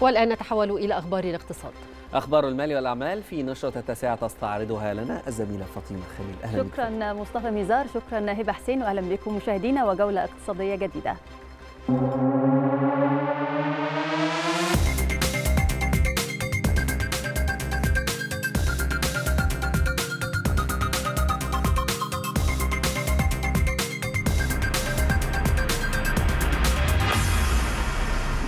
والآن نتحول إلى أخبار الاقتصاد. أخبار المال والأعمال في نشرة التاسعة تستعرضها لنا الزميلة فاطمة خليل أهلا شكرا بك. مصطفى ميزار شكرا هبة حسين وأهلا بكم مشاهدينا وجولة اقتصادية جديدة.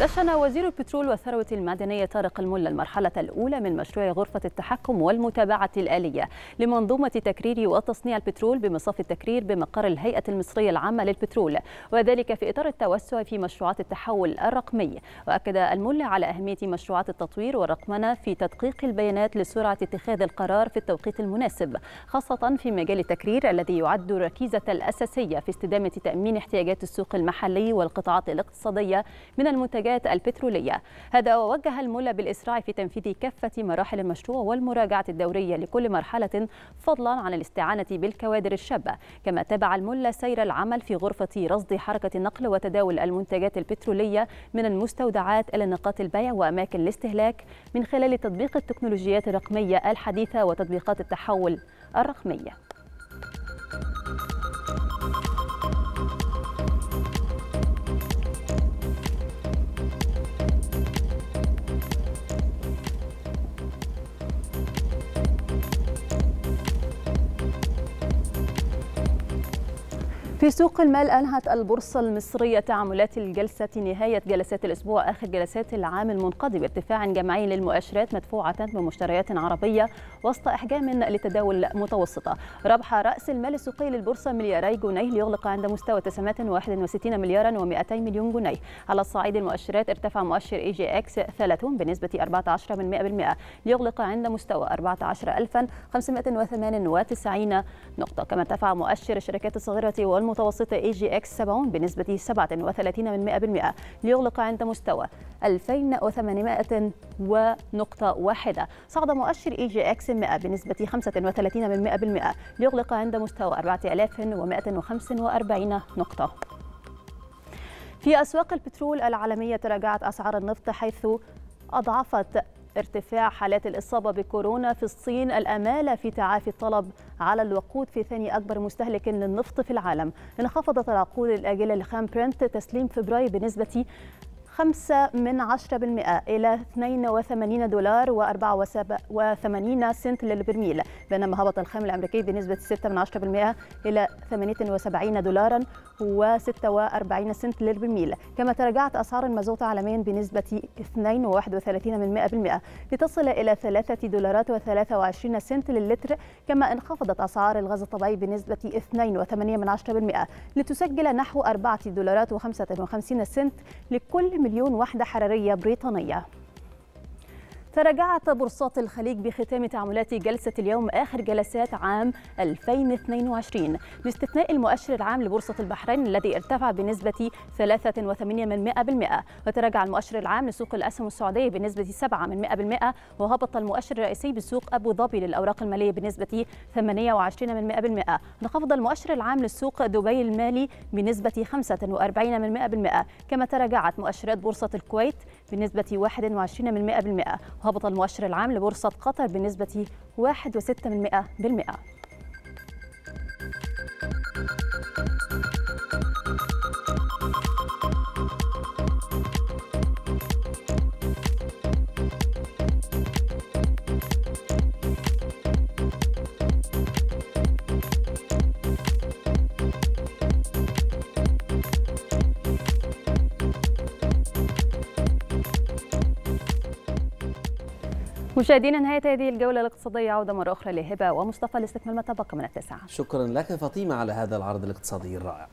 دشن وزير البترول والثروة المعدنية طارق الملا المرحلة الأولى من مشروع غرفة التحكم والمتابعة الآلية لمنظومة تكرير وتصنيع البترول بمصاف التكرير بمقر الهيئة المصرية العامة للبترول وذلك في إطار التوسع في مشروعات التحول الرقمي. وأكد الملا على أهمية مشروعات التطوير والرقمنة في تدقيق البيانات لسرعة اتخاذ القرار في التوقيت المناسب خاصة في مجال التكرير الذي يعد الركيزة الأساسية في استدامة تأمين احتياجات السوق المحلي والقطاعات الاقتصادية من المنتجات المنتجات البترولية. هذا ووجه المولى بالإسراع في تنفيذ كافة مراحل المشروع والمراجعة الدورية لكل مرحلة فضلا عن الاستعانة بالكوادر الشابة. كما تابع المولى سير العمل في غرفة رصد حركة النقل وتداول المنتجات البترولية من المستودعات إلى نقاط البيع وأماكن الاستهلاك من خلال تطبيق التكنولوجيات الرقمية الحديثة وتطبيقات التحول الرقمية. في سوق المال أنهت البورصة المصرية تعاملات الجلسة نهاية جلسات الأسبوع آخر جلسات العام المنقضي بارتفاع جماعي للمؤشرات مدفوعة بمشتريات عربية وسط أحجام تداول متوسطة. ربح رأس المال السوقي للبورصة ملياري جنيه ليغلق عند مستوى 961 مليارا و200 مليون جنيه. على الصعيد المؤشرات ارتفع مؤشر EGX 30 بنسبة 14 من 100% ليغلق عند مستوى 14598 نقطة. كما ارتفع مؤشر الشركات الصغيرة والمتوسطة المتوسطة EGX 70 بنسبة 37 من 100% ليغلق عند مستوى 2800 ونقطة واحدة. صعد مؤشر EGX 100 بنسبة 35 من 100% ليغلق عند مستوى 4145 نقطة. في أسواق البترول العالمية تراجعت أسعار النفط حيث أضعفت ارتفاع حالات الإصابة بكورونا في الصين الأمال في تعافي الطلب على الوقود في ثاني أكبر مستهلك للنفط في العالم. انخفضت العقود الآجلة لخام برنت تسليم فبراير بنسبة 5 من 10% إلى 82 دولار و84 سنت للبرميل. بينما هبط الخام الأمريكي بنسبة 6 من 10% إلى 78 دولارا و46 سنت للبرميل. كما تراجعت أسعار المازوت عالميا بنسبة 2.31 من 100% لتصل إلى 3 دولارات و23 سنت للتر كما انخفضت أسعار الغاز الطبيعي بنسبة 2.8 من 10% لتسجل نحو 4 دولارات و55 سنت لكل مليون وحدة حرارية بريطانية. تراجعت بورصات الخليج بختام تعاملات جلسة اليوم آخر جلسات عام 2022 باستثناء المؤشر العام لبورصة البحرين الذي ارتفع بنسبة 3.8 من 100% وتراجع المؤشر العام لسوق الأسهم السعودية بنسبة 7 من 100% وهبط المؤشر الرئيسي بسوق أبو ظبي للأوراق المالية بنسبة 28 من 100% انخفض المؤشر العام للسوق دبي المالي بنسبة 45 من 100% كما تراجعت مؤشرات بورصة الكويت بنسبة 21 من 100% وهبط المؤشر العام لبورصة قطر بنسبة 1.6% مشاهدينا نهاية هذه الجولة الاقتصادية عودة مرة أخرى لهبة ومصطفى لاستكمال ما تبقى من التاسعة. شكرا لك فاطمة على هذا العرض الاقتصادي الرائع.